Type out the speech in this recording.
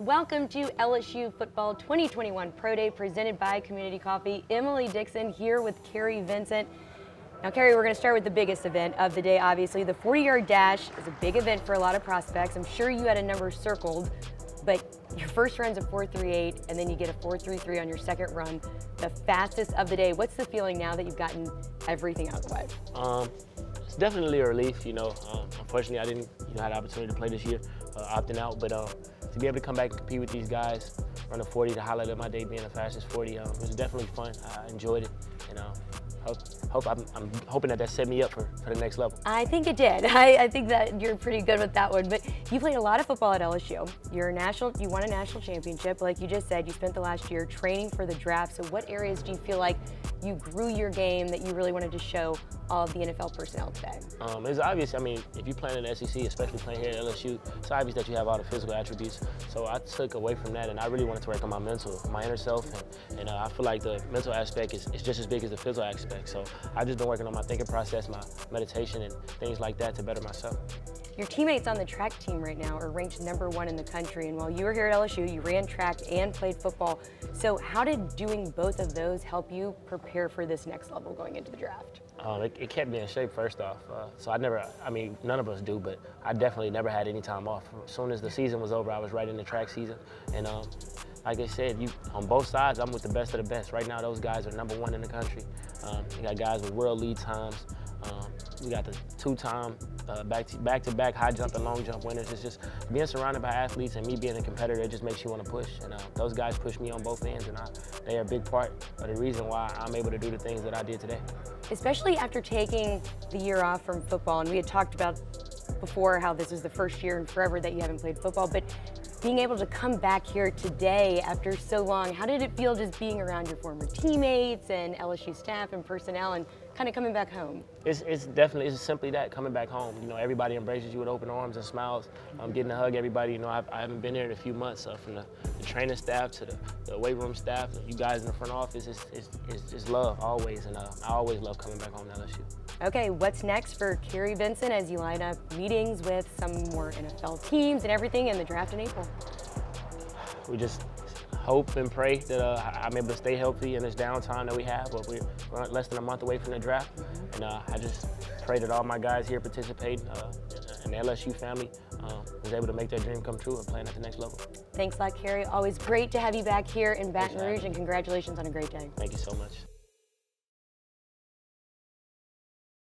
Welcome to LSU Football 2021 Pro Day presented by Community Coffee. Emily Dixon here with Kary Vincent. Now, Kary, we're going to start with the biggest event of the day, obviously. The 40 yard dash is a big event for a lot of prospects. I'm sure you had a number circled, but your first run's a 4.38, and then you get a 4.33 on your second run, the fastest of the day. What's the feeling now that you've gotten everything out of the way? Um, it's definitely a relief, you know. Um, unfortunately, I didn't, you know, had the opportunity to play this year, uh, opting out, but um, to be able to come back and compete with these guys, run a 40, the highlight of my day being the fastest 40, um, it was definitely fun. I enjoyed it, and uh, hope, hope I'm, I'm, hoping that that set me up for, for the next level. I think it did. I, I, think that you're pretty good with that one. But you played a lot of football at LSU. You're national. You won a national championship, like you just said. You spent the last year training for the draft. So what areas do you feel like you grew your game that you really wanted to show all of the NFL personnel today? Um, it's obvious. I mean, if you play in the SEC, especially playing here at LSU, it's obvious that you have all the physical attributes. So I took away from that, and I really wanted to work on my mental, my inner self, and, and uh, I feel like the mental aspect is, is, just as big as the physical aspect. So I've just been working on my thinking process, my meditation, and things like that to better myself. Your teammates on the track team right now are ranked number one in the country, and while you were here at LSU, you ran track and played football. So how did doing both of those help you prepare for this next level going into the draft? Um, it, it, kept me in shape first off. Uh, so I never, I mean, none of us do, but I definitely never had any time off. As soon as the season was over, I was right in the track season. And um, like I said, you on both sides, I'm with the best of the best. Right now, those guys are number one in the country. Um, you got guys with world lead times. Um, we got the two-time uh, back-to-back high jump and long jump winners. It's just being surrounded by athletes and me being a competitor. It just makes you want to push. And uh, those guys push me on both ends, and I, they are a big part of the reason why I'm able to do the things that I did today. Especially after taking the year off from football, and we had talked about before how this is the first year in forever that you haven't played football, but being able to come back here today after so long, how did it feel just being around your former teammates and LSU staff and personnel and kind of coming back home? It's, it's definitely, it's simply that, coming back home. You know, everybody embraces you with open arms and smiles. I'm getting to hug everybody. You know, I've, I have not been here in a few months, uh, from the, the, training staff to the, the weight room staff, you guys in the front office, it's, it's, it's just love always, and uh, I always love coming back home to LSU. Okay, what's next for Kary Vincent as you line up meetings with some more NFL teams and everything in the draft in April? We just hope and pray that uh, I'm able to stay healthy in this downtime that we have. But we're less than a month away from the draft, and uh, I just pray that all my guys here participate, uh, and the LSU family uh, was able to make their dream come true and playing at the next level. Thanks a lot, Kary. Always great to have you back here in Baton Rouge, and congratulations on a great day. Thank you so much.